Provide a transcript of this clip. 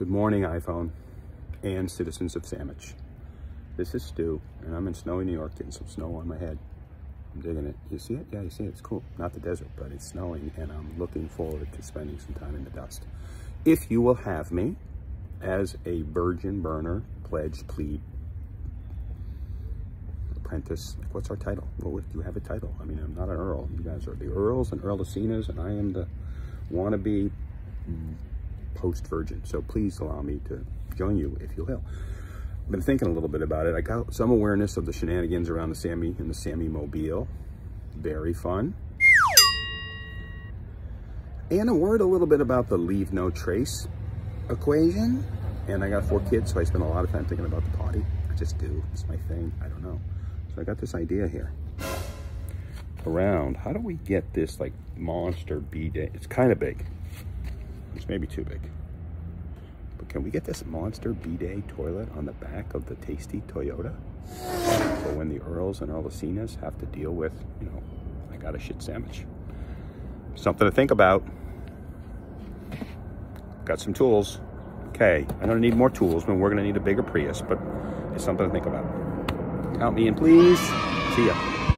Good morning, iPhone and citizens of Sandwich. This is Stu, and I'm in snowy New York getting some snow on my head. I'm digging it. You see it? Yeah, you see it. It's cool. Not the desert, but it's snowing, and I'm looking forward to spending some time in the dust. If you will have me as a virgin burner, pledge, plead, apprentice, what's our title? Well, do you have a title? I mean, I'm not an Earl. You guys are the Earls and Earlicinas, and I am the wannabe post-virgin. So please allow me to join you, if you will. I've been thinking a little bit about it. I got some awareness of the shenanigans around the Sammy and the Sammy Mobile. Very fun. And I'm worried a little bit about the leave no trace equation. And I got four kids, so I spend a lot of time thinking about the potty. I just do. It's my thing. I don't know. So I got this idea here. Around, how do we get this like monster bidet? It's kind of big. It's maybe too big. But can we get this monster bidet toilet on the back of the tasty Toyota? So when the Earls and Earlicinas have to deal with, you know, I got a shit sandwich. Something to think about. Got some tools. Okay, I don't need more tools, when we're gonna need a bigger Prius, but it's something to think about. Count me in, please. See ya.